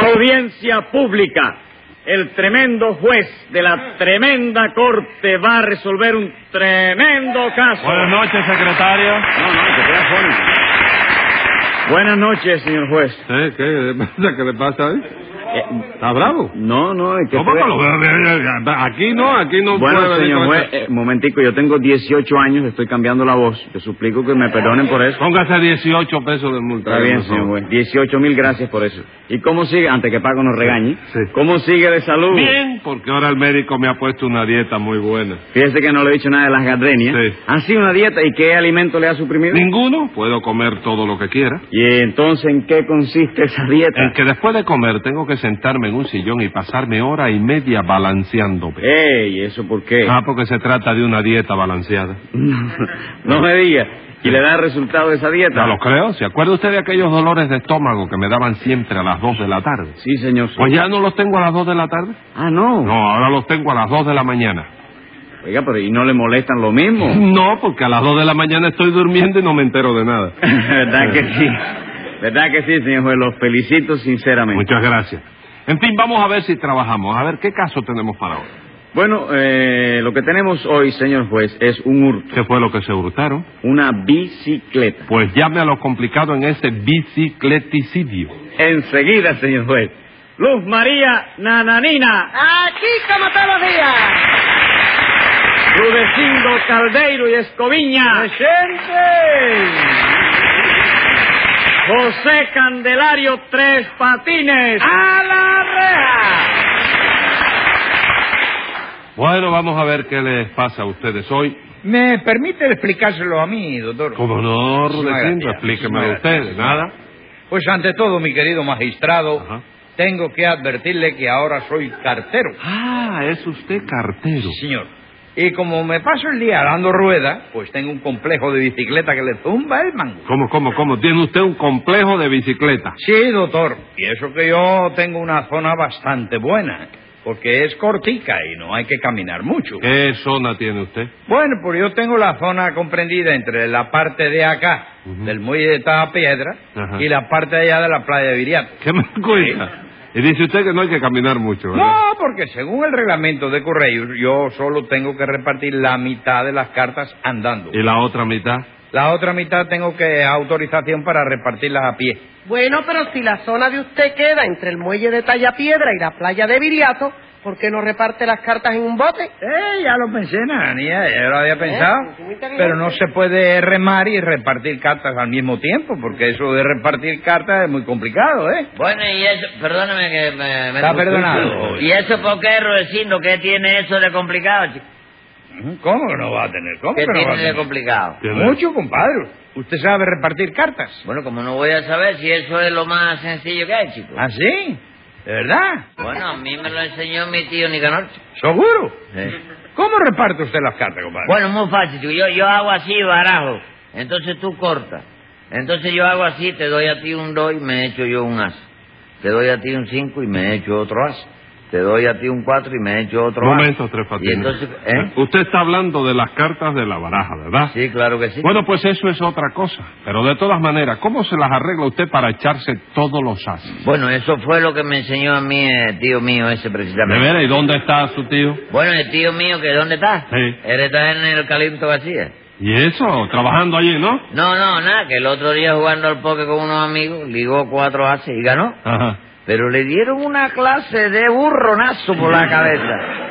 Audiencia pública. El tremendo juez de la tremenda corte va a resolver un tremendo caso. Buenas noches, secretario. No, no, que queda fónico. Buenas noches, señor juez. ¿Eh? ¿Qué? ¿Qué le pasa? Eh, ¿Está bravo? no, no, es que... ¿Cómo fue- que lo- Aquí no, aquí no Bueno, puede señor juez, eh, momentico, yo tengo 18 años, estoy cambiando la voz. Te suplico que me perdonen por eso. Póngase 18 pesos de multa. Está bien, señor juez. 18 mil gracias por eso. ¿Y cómo sigue, antes que Paco nos regañe, Sí. cómo sigue de salud? Bien, porque ahora el médico me ha puesto una dieta muy buena. Fíjese que no le he dicho nada de las gardenias. Sí. ¿Ha sido una dieta y qué alimento le ha suprimido? Ninguno, puedo comer todo lo que quiera. ¿Y entonces en qué consiste esa dieta? En que después de comer tengo que sentarme en un sillón y pasarme hora y media balanceándome. ¡Ey! ¿Eso por qué? Ah, porque se trata de una dieta balanceada. no me diga. ¿Y le da resultado esa dieta? Ya lo creo. ¿Se acuerda usted de aquellos dolores de estómago que me daban siempre a las 2 de la tarde? Sí, señor. Pues ya no los tengo a las 2 de la tarde. Ah, no. No, ahora los tengo a las 2 de la mañana. Oiga, pero ¿y no le molestan lo mismo? No, porque a las 2 de la mañana estoy durmiendo y no me entero de nada. ¿Verdad que sí? ¿Verdad que sí, señor juez? Los felicito sinceramente. Muchas gracias. En fin, vamos a ver si trabajamos. A ver, ¿qué caso tenemos para hoy? Bueno, eh, lo que tenemos hoy, señor juez, es un hurto. ¿Qué fue lo que se hurtaron? Una bicicleta. Pues llame a lo complicado en ese bicicleticidio. Enseguida, señor juez. Luz María Nananina, Aquí como todos los días. Rudecindo Caldeiro y Escoviña, José Candelario Tres Patines. ¡A la reja! Bueno, vamos a ver qué les pasa a ustedes hoy. ¿Me permite explicárselo a mí, doctor? Como no, Rudecindo, gracias. explíquemelo Muchísimas usted. gracias. Nada. Pues ante todo, mi querido magistrado, Ajá. tengo que advertirle que ahora soy cartero. Ah, es usted cartero. Sí, señor. Y como me paso el día dando ruedas, pues tengo un complejo de bicicleta que le zumba el mango. ¿Cómo, cómo, cómo? Tiene usted un complejo de bicicleta. Sí, doctor. Y eso que yo tengo una zona bastante buena, porque es cortica y no hay que caminar mucho. ¿Qué zona tiene usted? Bueno, pues yo tengo la zona comprendida entre la parte de acá, del muelle de Piedra, Ajá. y la parte de allá de la playa de Viriato. ¿Qué me cuenta? Y dice usted que no hay que caminar mucho, ¿verdad? No, porque según el reglamento de correos, yo solo tengo que repartir la mitad de las cartas andando. ¿Y la otra mitad? La otra mitad tengo que autorización para repartirlas a pie. Bueno, pero si la zona de usted queda entre el muelle de Tallapiedra y la playa de Viriato, ¿por qué no reparte las cartas en un bote? Eh, ya lo pensé, Nananía, ya lo había pensado. muy inteligente. Pero no se puede remar y repartir cartas al mismo tiempo, porque eso de repartir cartas es muy complicado, ¿eh? Bueno, y eso, perdóname que me... me Está perdonado. ¿Y eso por qué, Rudecindo? ¿Qué tiene eso de complicado, chico? ¿Cómo que no va a tener? ¿Cómo ¿Qué que no va a tiene de tener? complicado? Tiene- Mucho, compadre. Usted sabe repartir cartas. Bueno, como no voy a saber si eso es lo más sencillo que hay, chico. ¿Ah, sí? ¿De verdad? Bueno, a mí me lo enseñó mi tío Nicanor. ¿Seguro? Sí. ¿Cómo reparte usted las cartas, compadre? Bueno, muy fácil, chico. Yo, yo hago así, barajo. Entonces tú cortas. Entonces yo hago así, te doy a ti un 2 y me echo yo un as. Te doy a ti un 5 y me echo otro as. Te doy a ti un 4 y me echo otro momento, Tres Patines. Y entonces, ¿eh? Usted está hablando de las cartas de la baraja, ¿verdad? Sí, claro que sí. Bueno, pues eso es otra cosa. Pero de todas maneras, ¿cómo se las arregla usted para echarse todos los ases? Bueno, eso fue lo que me enseñó a mí el tío mío ese ¿De precisamente. veras? ¿Y dónde está su tío? Bueno, el tío mío, que ¿dónde está? Sí. Él está en el Calipto García. ¿Y eso? ¿Trabajando allí, no? No, no, nada, que el otro día jugando al poke con unos amigos, ligó cuatro ases y ganó. Ajá. Pero le dieron una clase de burronazo por la cabeza.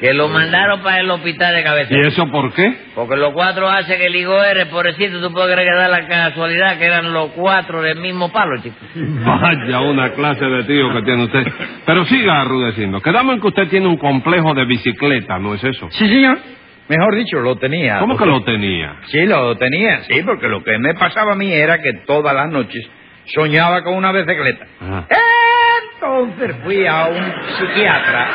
Que lo mandaron para el hospital de cabeza. ¿Y eso por qué? Porque los cuatro haces que ligó eres, pobrecito, tú puedes creer que da la casualidad que eran los cuatro del mismo palo, chico. Vaya una clase de tío que tiene usted. Pero siga arrudeciendo. Quedamos en que usted tiene un complejo de bicicleta, ¿no es eso? Sí, señor. Mejor dicho, lo tenía. ¿Cómo que lo tenía? Sí, lo tenía, sí, porque lo que me pasaba a mí era que todas las noches soñaba con una bicicleta. Ajá. Entonces fui a un psiquiatra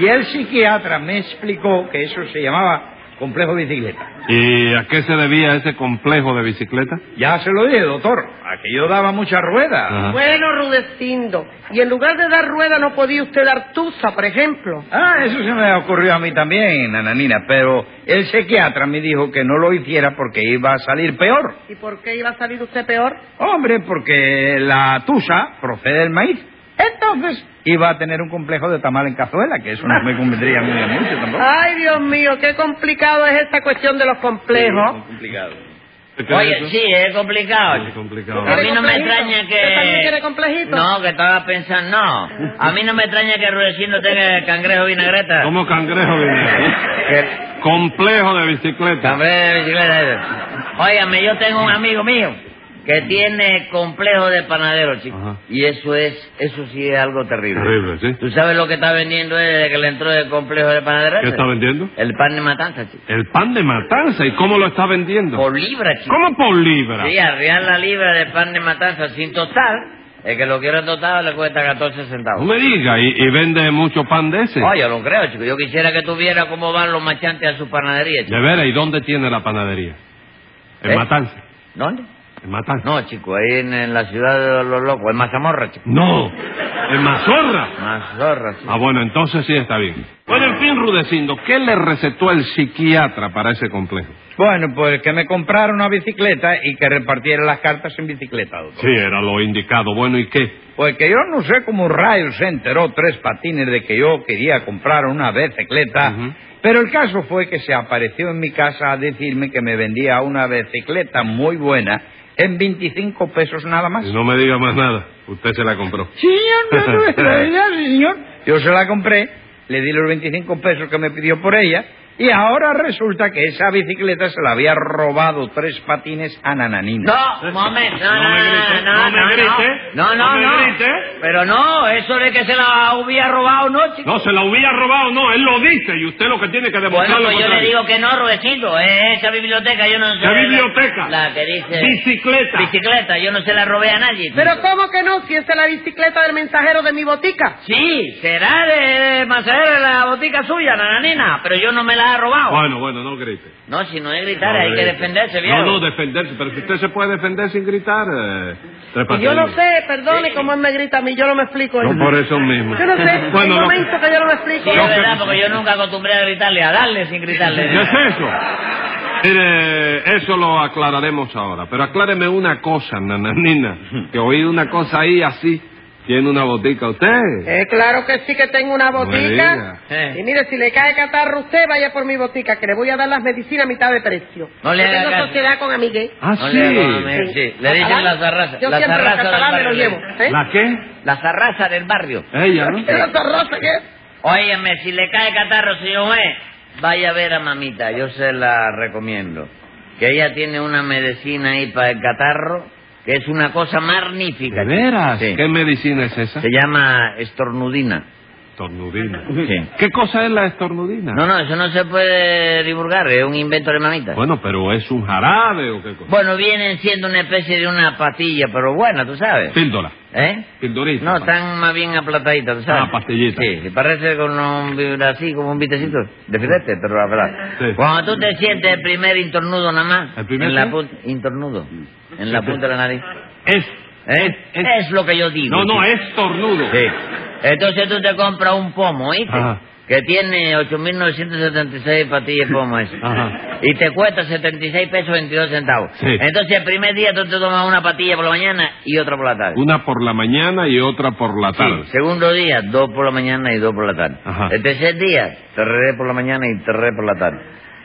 y el psiquiatra me explicó que eso se llamaba complejo de bicicleta. ¿Y a qué se debía ese complejo de bicicleta? Ya se lo dije, doctor, a que yo daba mucha rueda. Ajá. Bueno, Rudecindo, y en lugar de dar rueda no podía usted dar tusa, por ejemplo. Ah, eso se me ocurrió a mí también, nananina, pero el psiquiatra me dijo que no lo hiciera porque iba a salir peor. ¿Y por qué iba a salir usted peor? Hombre, porque la tusa procede del maíz. Entonces iba a tener un complejo de tamal en cazuela, que eso no me convendría muy a mucho tampoco. Ay, Dios mío, qué complicado es esta cuestión de los complejos. Muy complicado. ¿Qué es Oye, eso? sí, es complicado. Es complicado. A mí no me extraña que... ¿Usted también quiere complejito? No, que estaba pensando... No, a mí no me extraña que Rudecindo tenga cangrejo vinagreta. ¿Cómo cangrejo? Que- Complejo de bicicleta. Cangrejo de bicicleta. Óigame, yo tengo un amigo mío que tiene complejo de panadero, chico. Ajá. Y eso es, eso sí es algo terrible. Terrible, ¿sí? ¿Tú sabes lo que está vendiendo él desde que le entró el complejo de panadero? ¿Qué ese? está vendiendo? El pan de matanza, chico. El pan de matanza. ¿Y cómo lo está vendiendo? Por libra, chico. ¿Cómo por libra? Sí, arriar la libra de pan de matanza sin tostar. El que lo quiera tostado le cuesta 14 No centavos. me diga. ¿Y, y vende mucho pan de ese? Oye, yo lo creo, chico. Yo quisiera que tuviera cómo van los machantes a su panadería, chico. De veras, ¿y dónde tiene la panadería? En ¿Eh? Matanza. ¿Dónde? En. No, chico, ahí en, en la ciudad de los locos, en Mazamorra, chico. No. En Mazorra. Mazorra, chico. Ah, bueno, entonces sí está bien. Bueno, en fin, Rudecindo, ¿qué le recetó el psiquiatra para ese complejo? Bueno, pues que me comprara una bicicleta y que repartiera las cartas en bicicleta, doctor. Sí, era lo indicado. Bueno, ¿y qué? Pues que yo no sé cómo rayos se enteró tres patines de que yo quería comprar una bicicleta. Pero el caso fue que se apareció en mi casa a decirme que me vendía una bicicleta muy buena en 25 pesos nada más. No me diga más nada. Usted se la compró. Señor, no, no, sí, señor. Yo se la compré, le di los 25 pesos que me pidió por ella, y ahora resulta que esa bicicleta se la había robado tres patines a Nananina. No, un momento, no, No no, me grite, no, no me no, grite, no, no, no me grite. Pero no, eso de que se la hubiera robado, no, chico. No, se la hubiera robado, no. Él lo dice y usted lo que tiene que Bueno, demostrar pues lo yo le digo que no, Rudecindo, es esa biblioteca, yo no sé. ¿Qué biblioteca? La que dice... Bicicleta. Bicicleta, yo no se la robé a nadie. Pero ¿cómo que no? Si esa es la bicicleta del mensajero de mi botica. Sí, será de Macedero de la botica suya, nananina, pero yo no me la robado. Bueno, bueno, no grite. No, si no es gritar, No hay que defenderse, viejo. No, no, defenderse. Pero si usted se puede defender sin gritar, eh, Tres Y yo no sé, perdone cómo él me grita a mí, yo no me explico. No por eso mismo. Yo no sé, hay Bueno, lo- momentos que yo no me explico. Sí, es verdad, porque yo nunca acostumbré a gritarle, a darle sin gritarle. ¿Qué es eso? Mire, eso lo aclararemos ahora. Pero acláreme una cosa, nananina. Que oí una cosa ahí así. Tiene una botica usted. Eh, claro que sí que tengo una No me diga. botica. Eh. Y mire, si le cae catarro a usted, vaya por mi botica, que le voy a dar las medicinas a mitad de precio. No le Yo tengo caso. sociedad con amigué. Ah, No sí. le me- sí. Le dicen ¿Catalán? la zarraza. Yo la siempre zarraza catalanes los barrio. llevo. ¿eh? ¿La qué? La zarraza del barrio. Ella, ¿no? ¿Qué es esa raza que es? Óyeme, si le cae catarro, señor juez, vaya a ver a mamita, yo se la recomiendo. Que ella tiene una medicina ahí para el catarro, que es una cosa magnífica. ¿De veras? Sí. ¿Qué medicina es esa? Se llama estornudina. Estornudina. Sí. ¿Qué cosa es la estornudina? No, no, eso no se puede divulgar, es un invento de mamita. Bueno, pero ¿es un jarabe o qué cosa? Bueno, vienen siendo una especie de una pastilla, pero buena, tú sabes. Píldora. ¿Eh? Pildorita. No, están más bien aplataditas, ¿tú sabes? Ah, pastillita. Sí, parece con un, así como un vitecito de filete, pero la verdad. Sí. Cuando tú te sientes el primer intornudo nada más, ¿El primer en la intornudo, en la punta de la nariz, Es. ¿eh? es- Es lo que yo digo. No, no, es tornudo. Sí. Entonces tú te compras un pomo, ¿oíste? Ajá. Que tiene 8.976 pastillas de pomo ese. Ajá. Y te cuesta 76 pesos 22 centavos. Sí. Entonces el primer día tú te tomas una pastilla por la mañana y otra por la tarde. Una por la mañana y otra por la tarde. Sí, segundo día, dos por la mañana y dos por la tarde. Ajá. El tercer día, tres por la mañana y tres por la tarde.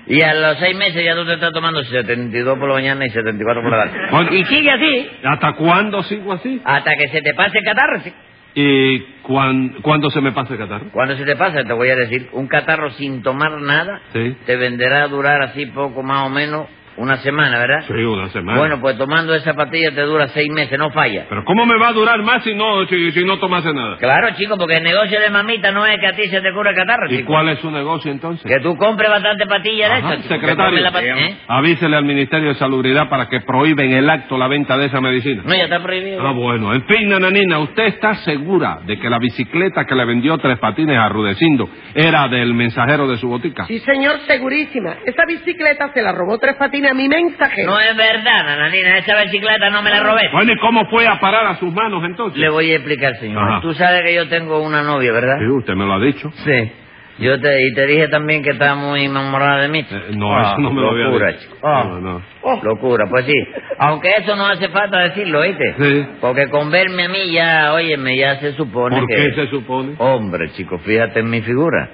Y a los seis meses ya tú te estás tomando 72 por la mañana y 74 por la tarde. Bueno. Y sigue así ¿Hasta cuándo sigo así? hasta que se te pase el catarro. sí. ¿Y cuán- cuándo se me pasa el catarro? Cuando se te pase, te voy a decir, un catarro sin tomar nada Sí. te venderá a durar así poco más o menos una semana, ¿verdad? Sí, una semana. Bueno, pues tomando esa pastilla te dura seis meses, no falla. Pero ¿cómo me va a durar más si no, si, si no tomase nada? Claro, chico, porque el negocio de mamita no es que a ti se te cure el catarro, ¿Y chico. cuál es su negocio entonces? Que tú compres bastante pastillas de Ajá, esas, chico, que secretario. la ¿eh? Avísele al Ministerio de Salubridad para que prohíben el acto la venta de esa medicina. No, ya está prohibido. Ah, bueno. En fin, nananina, ¿usted está segura de que la bicicleta que le vendió Tres Patines a Rudecindo era del mensajero de su botica? Sí, señor, segurísima. Esa bicicleta se la robó Tres Patines a mi mensajero. No es verdad, nananina, esa bicicleta no me la robé. Bueno, ¿y cómo fue a parar a sus manos entonces? Le voy a explicar, señor. Ajá. Tú sabes que yo tengo una novia, ¿verdad? Sí, usted me lo ha dicho. Sí. Yo te, y te dije también que estaba muy enamorada de mí. Eh, no, Ah, eso no me lo había locura, dicho. chico. Ah. No, no. Locura, pues sí. Aunque eso no hace falta decirlo, ¿oíste? Sí. Porque con verme a mí ya, óyeme, ya se supone ¿Por que... qué se supone? Hombre, chico, fíjate en mi figura.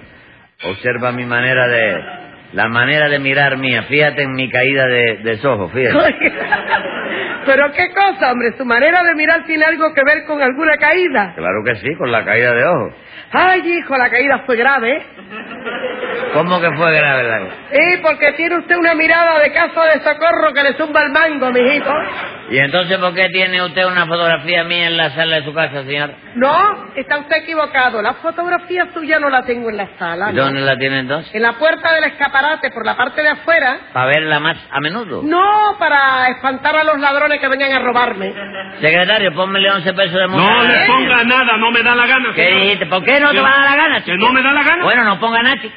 Observa mi manera de... La manera de mirar mía. Fíjate en mi caída de, de ojos, fíjate. Pero qué cosa, hombre, su manera de mirar tiene algo que ver con alguna caída. Claro que sí, con la caída de ojos. Ay, hijo, la caída fue grave, ¿eh? ¿Cómo que fue grave la Sí, porque tiene usted una mirada de caso de socorro que le zumba el mango, mijito. ¿Y entonces por qué tiene usted una fotografía mía en la sala de su casa, señor? No, está usted equivocado. La fotografía suya no la tengo en la sala. ¿Y ¿no? dónde la tiene entonces? En la puerta del escaparate, por la parte de afuera. ¿Para verla más a menudo? No, para espantar a los ladrones que vengan a robarme. Secretario, pónmele 11 pesos de multa. No le ponga nada, no me da la gana. ¿Qué señor. dijiste? ¿Por qué no te va a dar la gana, Que no me da la gana. Bueno, no ponga nada, chico.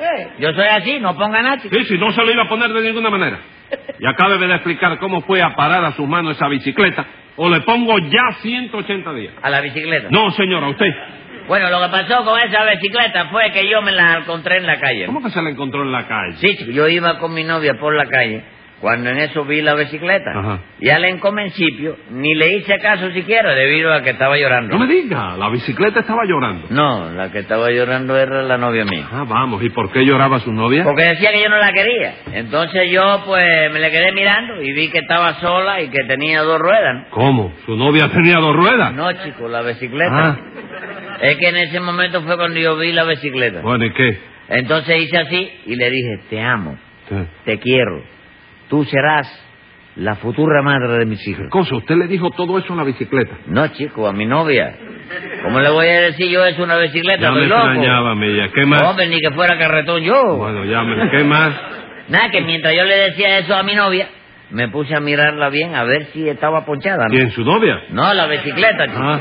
¿Eh? Yo soy así, no ponga nada. Sí, si no se lo iba a poner de ninguna manera. Y acabe de explicar cómo fue a parar a sus manos esa bicicleta, o le pongo ya 180 días. A la bicicleta. No, señora, usted. Bueno, lo que pasó con esa bicicleta fue que yo me la encontré en la calle. ¿Cómo que se la encontró en la calle? Sí, chico, yo iba con mi novia por la calle cuando en eso vi la bicicleta. Ajá. Y al encomencipio ni le hice caso siquiera debido a que estaba llorando. No me diga, la bicicleta estaba llorando. No, la que estaba llorando era la novia mía. Ah, vamos, ¿y por qué lloraba su novia? Porque decía que yo no la quería. Entonces yo pues me le quedé mirando y vi que estaba sola y que tenía dos ruedas. ¿Cómo? ¿Su novia tenía dos ruedas? No, chico, la bicicleta. Ah. Es que en ese momento fue cuando yo vi la bicicleta. Bueno, ¿y qué? Entonces hice así y le dije, te amo, Sí. te quiero. Tú serás la futura madre de mis hijos. Cosa, usted le dijo todo eso a la bicicleta. No, chico, a mi novia. ¿Cómo le voy a decir yo eso a una bicicleta? Ya me loco. extrañaba, Milla. ¿Qué más? Hombre, ni que fuera carretón yo. Bueno, ya me... ¿Qué más? Nada, que mientras yo le decía eso a mi novia, me puse a mirarla bien a ver si estaba ponchada. ¿no? ¿Quién, su novia? No, la bicicleta, chico. Ah.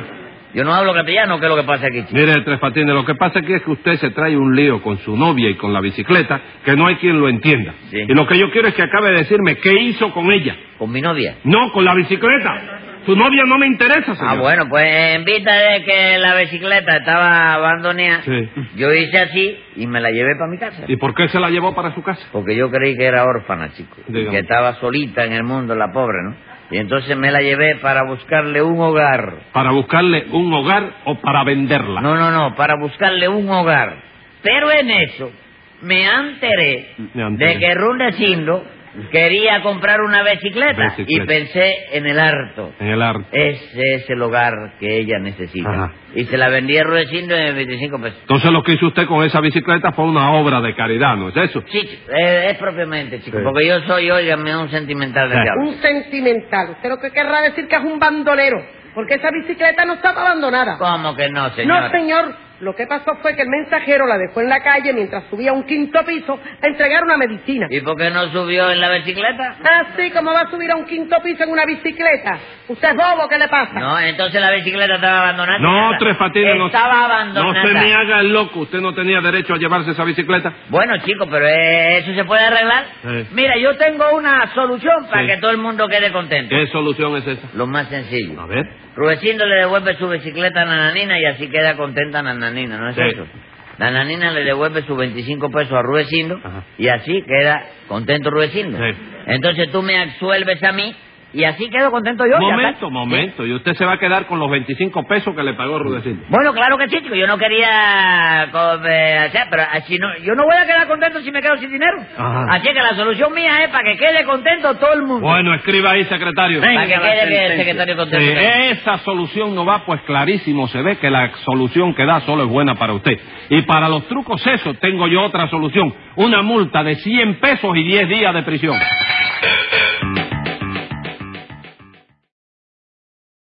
Yo no hablo castellano, ¿qué es lo que pasa aquí, chico? Mire, Tres Patines, lo que pasa aquí es que usted se trae un lío con su novia y con la bicicleta que no hay quien lo entienda. Sí. Y lo que yo quiero es que acabe de decirme qué hizo con ella. Con mi novia. No, con la bicicleta. Su novia no me interesa, señor. Ah, bueno, pues en vista de que la bicicleta estaba abandonada, Sí. yo hice así y me la llevé para mi casa. ¿Y por qué se la llevó para su casa? Porque yo creí que era órfana, chico. Dígame. Que estaba solita en el mundo, la pobre, ¿no? Y entonces me la llevé para buscarle un hogar. ¿Para buscarle un hogar o para venderla? No, no, no, para buscarle un hogar. Pero en eso me enteré, Me enteré. de que Rudecindo quería comprar una bicicleta, Bicicleta. y pensé en el harto. En el arte. Ese es el hogar que ella necesita. Ajá. Y se la vendí a Rudecindo en 25 pesos. Entonces lo que hizo usted con esa bicicleta fue una obra de caridad, ¿no es eso? Sí, eh, es propiamente, chico, Sí. porque yo soy, óigame, un sentimental del Sí. diablo. Un sentimental. Usted lo que querrá decir que es un bandolero. Porque esa bicicleta no estaba abandonada. ¿Cómo que no, señor? No, señor. Lo que pasó fue que el mensajero la dejó en la calle mientras subía a un quinto piso a entregar una medicina. ¿Y por qué no subió en la bicicleta? Así como va a subir a un quinto piso en una bicicleta. ¿Usted es bobo? ¿Qué le pasa? No, entonces la bicicleta estaba abandonada. No. Tres Patines, no, Estaba no abandonada. se me haga el loco. Usted no tenía derecho a llevarse esa bicicleta. Bueno, chico, pero eh, eso se puede arreglar. Sí. Mira, yo tengo una solución para Sí. que todo el mundo quede contento. ¿Qué solución es esa? Lo más sencillo. A ver. Rubecindo le devuelve su bicicleta a Nananina y así queda contenta Nananina, ¿no es Sí. eso? Nananina le devuelve sus 25 pesos a Rubecindo Ajá. y así queda contento Rubecindo. Sí. Entonces tú me absuelves a mí y así quedo contento yo. ya momento, momento. Y usted se va a quedar con los 25 pesos que le pagó Rudecindo. Bueno, claro que sí, chico. Yo no quería eh, hacer, pero así no, yo no voy a quedar contento si me quedo sin dinero. Ajá. Así que la solución mía es para que quede contento todo el mundo. Bueno, escriba ahí, secretario. para que quede que el secretario Sí, contento. esa solución no va, pues clarísimo se ve que la solución que da solo es buena para usted. Y para los trucos esos tengo yo otra solución, una multa de 100 pesos y 10 días de prisión.